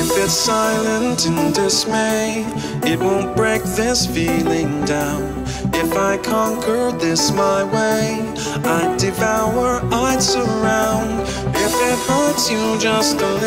If it's silent in dismay, it won't break this feeling down. If I conquer this my way, I'd devour, I'd surround. If it hurts you just a little.